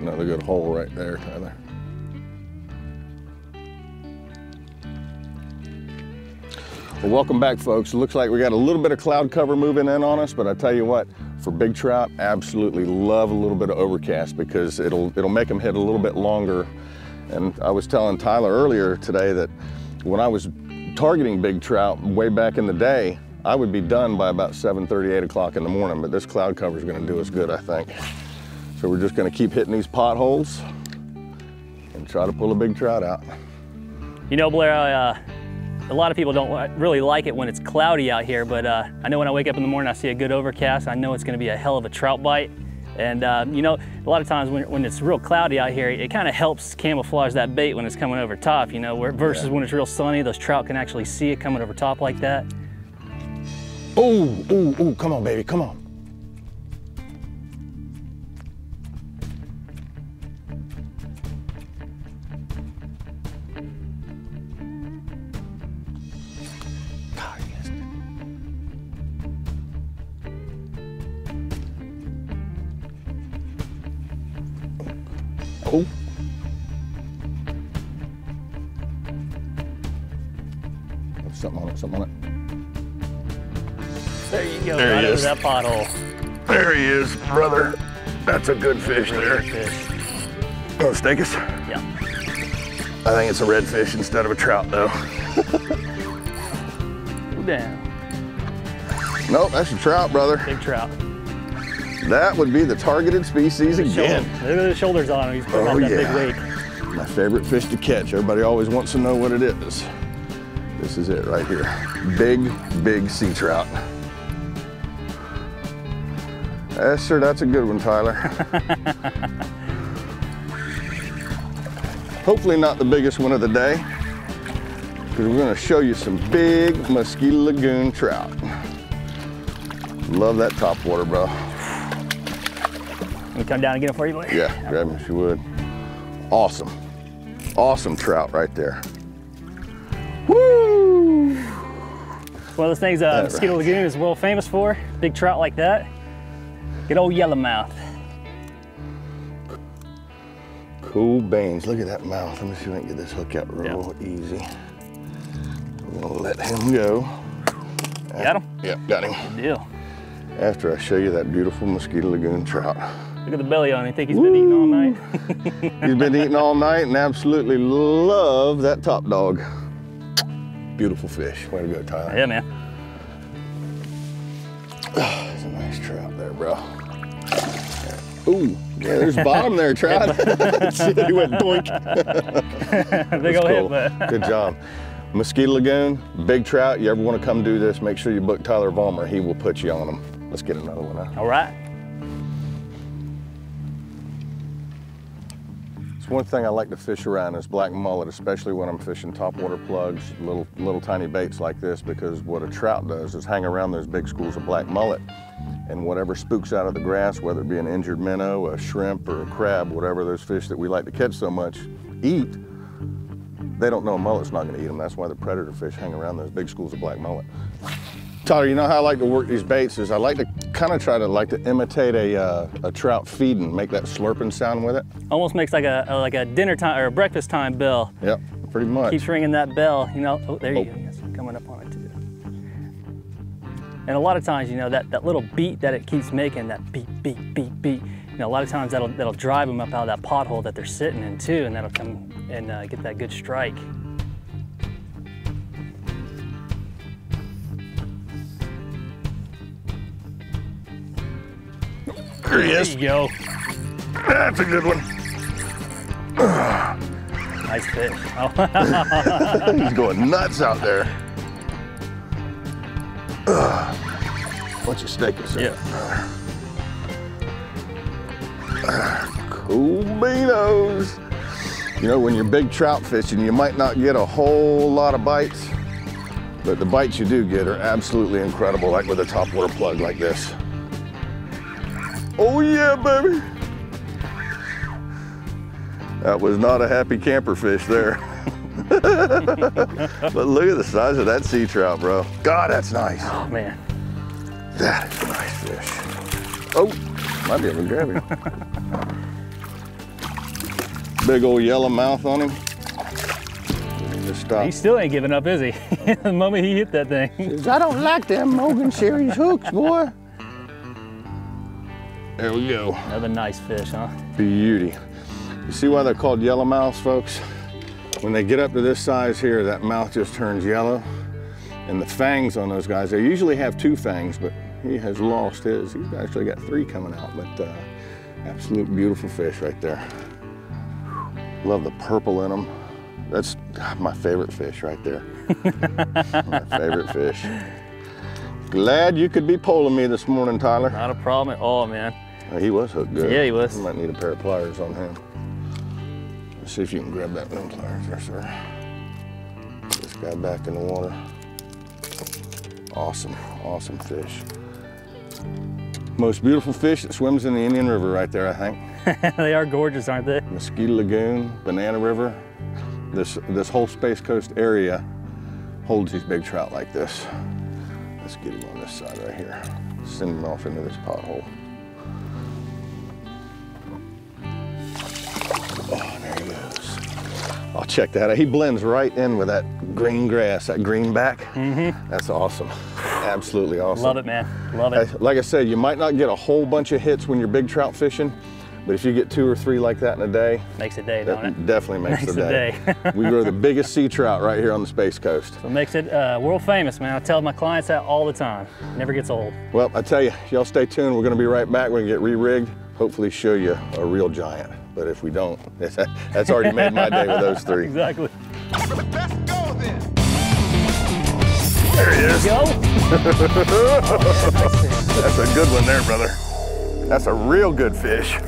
Another good hole right there, Tyler. Well, welcome back, folks. It looks like we got a little bit of cloud cover moving in on us, but I tell you what, for big trout, absolutely love a little bit of overcast because it'll it'll make them hit a little bit longer. And I was telling Tyler earlier today that when I was targeting big trout way back in the day, I would be done by about 7:30, 8 o'clock in the morning, but this cloud cover is gonna do us good, I think. So we're just gonna keep hitting these potholes and try to pull a big trout out. You know, Blair, uh, a lot of people don't really like it when it's cloudy out here, but uh, I know when I wake up in the morning, I see a good overcast. I know it's gonna be a hell of a trout bite. And uh, you know, a lot of times when, when it's real cloudy out here, it kind of helps camouflage that bait when it's coming over top, you know, where, versus yeah. when it's real sunny, those trout can actually see it coming over top like that. Oh, oh, oh, come on, baby, come on. Oh. Something on it, something on it. There you go, there right he is. that pothole. There he is, brother. That's a good fish Really there. good fish. Oh, Steakus? Yeah. I think it's a redfish instead of a trout, though. Go down. Nope, that's a trout, brother. Big trout. That would be the targeted species again. Look at the shoulders on him. He's putting Oh, out that yeah. big weight. My favorite fish to catch. Everybody always wants to know what it is. This is it right here. Big, big sea trout. Yes, sir, that's a good one, Tyler. Hopefully not the biggest one of the day, because we're gonna show you some big Mosquito Lagoon trout. Love that top water, bro. Me come down and get him for you. Yeah, grab him if you would. Awesome. Awesome trout right there. Woo! One of those things uh, That Mosquito right. Lagoon is world famous for. Big trout like that. Good old yellowmouth. Cool beans. Look at that mouth. Let me see if I can get this hook out real easy. I'm gonna let him go. Got him? Yep, got him. Good deal. After I show you that beautiful Mosquito Lagoon trout. Look at the belly on him. Think he's been eating all night? He's been eating all night and absolutely love that top dog. Beautiful fish. Way to go, Tyler. yeah, man. That's a nice trout there, bro. Ooh, yeah, there's bottom there, trout. He went doink. big old cool. Good job. Mosquito Lagoon, big trout. You ever want to come do this, make sure you book Tyler Vollmer. He will put you on them. Let's get another one out. all right. It's one thing I like to fish around is black mullet, especially when I'm fishing topwater plugs, little little tiny baits like this, because what a trout does is hang around those big schools of black mullet. And whatever spooks out of the grass, whether it be an injured minnow, a shrimp, or a crab, whatever those fish that we like to catch so much eat, they don't know a mullet's not gonna eat them. That's why the predator fish hang around those big schools of black mullet. Tyler, you know how I like to work these baits is I like to kind of try to like to imitate a, uh, a trout feeding, make that slurping sound with it. Almost makes like a, a- like a dinner time or a breakfast time bell. Yep, pretty much. Keeps ringing that bell, you know. Oh, there you Oh. go. Yes, coming up on it too. And a lot of times, you know, that, that little beat that it keeps making, that beat, beat, beat, beat, you know, a lot of times that'll, that'll drive them up out of that pothole that they're sitting in too, and that'll come and uh, get that good strike. There he There is. you go. That's a good one. Nice fish. Oh, He's going nuts out there. Bunch of steakers. yeah. Cool beanos. You know, when you're big trout fishing, you might not get a whole lot of bites, but the bites you do get are absolutely incredible, like with a topwater plug like this. Oh yeah, baby. That was not a happy camper fish there. but look at the size of that sea trout, bro. God, that's nice. Oh man. That is a nice fish. Oh, might be able to grab him. Big old yellow mouth on him. Stop. He still ain't giving up, is he? the moment he hit that thing. Says, I don't like them Mogan Series hooks, boy. There we go. Another nice fish, huh? Beauty. You see why they're called yellow mouths, folks? When they get up to this size here, that mouth just turns yellow. And the fangs on those guys, they usually have two fangs, but he has lost his. He's actually got three coming out, but uh, absolute beautiful fish right there. Love the purple in them. That's my favorite fish right there. my favorite fish. Glad you could be poling me this morning, Tyler. Not a problem at all, man. Uh, He was hooked good. Yeah, he was. You might need a pair of pliers on him. Let's see if you can grab that them pliers there, sir. This guy back in the water. Awesome, awesome fish. Most beautiful fish that swims in the Indian River right there, I think. they are gorgeous, aren't they? Mosquito Lagoon, Banana River. This, this whole Space Coast area holds these big trout like this. Let's get him on this side right here. Send him off into this pothole. Check that out. He blends right in with that green grass, that green back. That's awesome. Absolutely awesome. Love it, man. Love it. Like I said, you might not get a whole bunch of hits when you're big trout fishing, but if you get two or three like that in a day, Makes a day, don't it? that definitely makes, Makes the day. day. we grow the biggest sea trout right here on the Space Coast. So it makes it uh, world famous, man. I tell my clients that all the time. Never gets old. Well, I tell you, y'all stay tuned. We're going to be right back. We're going to get re-rigged, hopefully show you a real giant. But if we don't, that's already made my day with those three. Exactly. Let's go then. There he is. Go. That's a good one there, brother. That's a real good fish.